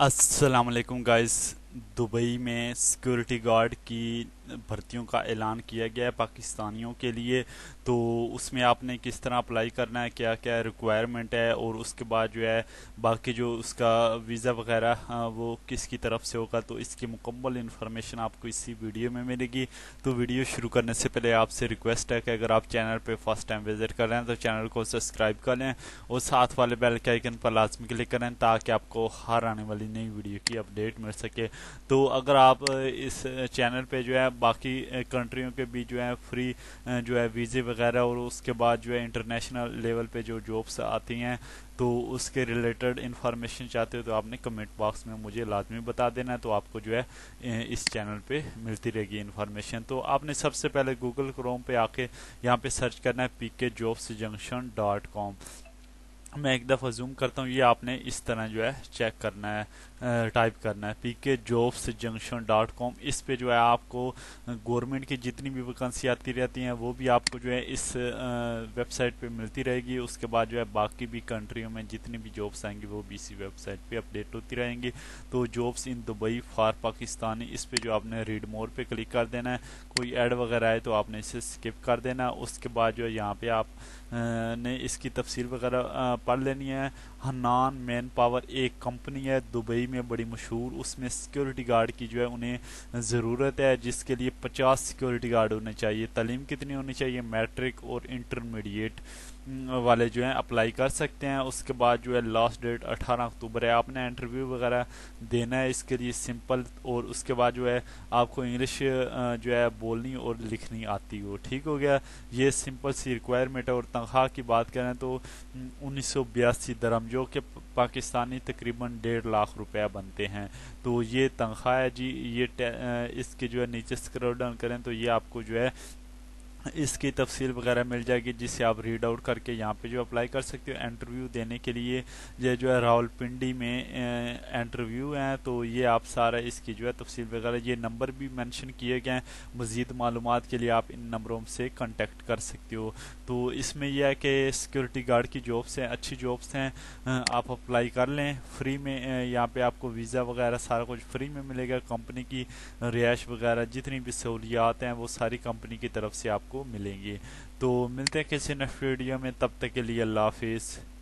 अस्सलाम guys Dubai में security guard की भर्तियों का ऐलान किया गया है पाकिस्तानियों के लिए। तो उसमें आपने किस तरह अप्लाई करना है क्या क्या रिक्वायरमेंट है और उसके बाद जो है बाकी जो उसका वीज़ा वगैरह हाँ, वो किसकी तरफ़ से होगा तो इसकी मुकम्मल इन्फॉर्मेशन आपको इसी वीडियो में मिलेगी। तो वीडियो शुरू करने से पहले आपसे रिक्वेस्ट है कि अगर आप चैनल पर फ़र्स्ट टाइम विज़िट कर रहे हैं तो चैनल को सब्सक्राइब कर लें और साथ वाले बेल के आइकन पर लाजमी क्लिक करें ताकि आपको हर आने वाली नई वीडियो की अपडेट मिल सके। तो अगर आप इस चैनल पर जो है बाकी कंट्रियों के भी जो है फ्री जो है वीज़े वगैरह और उसके बाद जो है इंटरनेशनल लेवल पे जो जॉब्स आती हैं तो उसके रिलेटेड इन्फॉर्मेशन चाहते हो तो आपने कमेंट बॉक्स में मुझे लाजमी बता देना है तो आपको जो है इस चैनल पे मिलती रहेगी इन्फॉर्मेशन। तो आपने सबसे पहले गूगल क्रोम पे आके यहाँ पे सर्च करना है P K jobs junction dot com. मैं एक दफ़ा जूम करता हूँ, ये आपने इस तरह जो है चेक करना है टाइप करना है। P K jobs junction dot com इस पे जो है आपको गवर्नमेंट की जितनी भी वैकेंसी आती रहती हैं, वो भी आपको जो है इस वेबसाइट पे मिलती रहेगी। उसके बाद जो है बाकी भी कंट्रियों में जितनी भी जॉब्स आएँगी, वो भी इसी वेबसाइट पे अपडेट होती रहेंगी। तो jobs in Dubai for Pakistan इस पर जो आपने रीड मोर पर क्लिक कर देना है। कोई एड वगैरह आए तो आपने इसे स्किप कर देना उसके बाद जो है यहाँ पर आप ने इसकी तफसील वगैरह पढ़ लेनी है। हनान मैन पावर एक कंपनी है, दुबई में बड़ी मशहूर। उसमें सिक्योरिटी गार्ड की जो है उन्हें ज़रूरत है, जिसके लिए 50 सिक्योरिटी गार्ड होने चाहिए। तालीम कितनी होनी चाहिए? मैट्रिक और इंटरमीडिएट वाले जो हैं अप्लाई कर सकते हैं। उसके बाद जो है लास्ट डेट 18 अक्टूबर है। आपने इंटरव्यू वगैरह देना है इसके लिए सिंपल, और उसके बाद जो है आपको इंग्लिश जो है बोलनी और लिखनी आती हो। ठीक हो गया? ये सिंपल सी रिक्वायरमेंट है। और तनख्वाह की बात करें तो उन्नीस सौ बयासी दरम जो कि पाकिस्तानी तकरीबन डेढ़ लाख रुपया बनते हैं। तो ये तनख्वाह जी, ये इसके जो है नीचे स्क्रॉल डाउन करें तो ये आपको जो है इसकी तफसील वगैरह मिल जाएगी जिससे आप रीड आउट करके यहाँ पे जो अप्लाई कर सकते हो इंटरव्यू देने के लिए। ये जो है रावलपिंडी में इंटरव्यू है तो ये आप सारा इसकी जो है तफसील वगैरह, ये नंबर भी मेंशन किए गए हैं। मज़ीद मालूम के लिए आप इन नंबरों से कॉन्टेक्ट कर सकते हो। तो इसमें यह है कि सिक्योरिटी गार्ड की जॉब्स हैं, अच्छी जॉब्स हैं आप अप्लाई कर लें। फ्री में यहाँ पर आपको वीज़ा वगैरह सारा कुछ फ्री में मिलेगा। कंपनी की रिहाइश वगैरह, जितनी भी सहूलियात हैं, वो सारी कंपनी की तरफ़ से आपको मिलेंगी। तो मिलते हैं किसी नेक्स्ट वीडियो में तब तक के लिए अल्लाह हाफिज़।